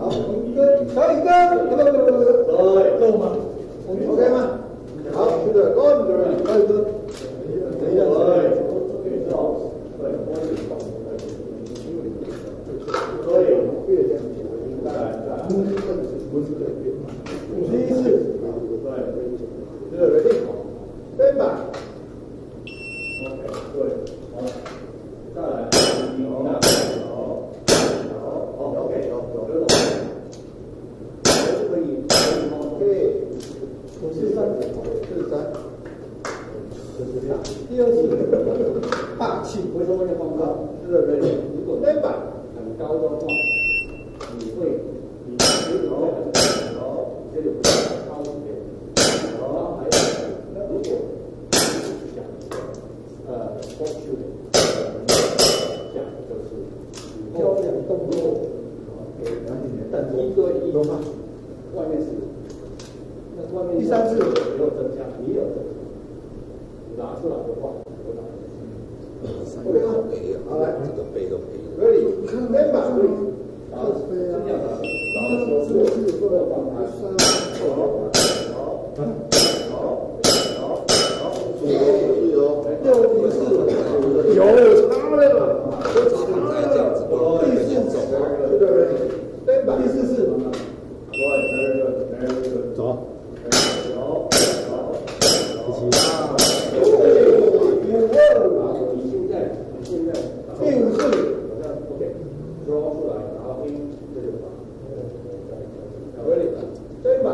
好，一个小一个，不不不不不，够吗？OK 吗？好，是的，够，小一个，等一下，五十一次，对，这个 ready，对吧？OK，五十三，四十三，第二次，霸气，为什么会放高？是的，ready，如果对吧？很高的话，你会，你会有很高，这个高一点。然后还有，那如果讲呃 f o r t u n 讲就是漂亮动作，给等一对一嘛，外面是，外面第三次没有增加，你有增加，拿出来的话，我拿。OK 吗？好来。这个背都可以。，ready，对吧？然后这样的，然后说是是说的状态，六五四，有差了，有差了，第四次，是的，ready，对吧？第四次，走。你现在现在第五次，好像 OK，draw 出来，然后 A 这就把 ready，对吧？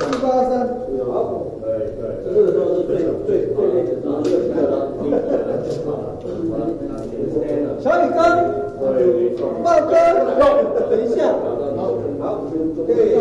四八三，好，对对，这个时候是最最最累的，然后这个下来，你好了，小李哥，豹哥，等一下，好，好，OK，上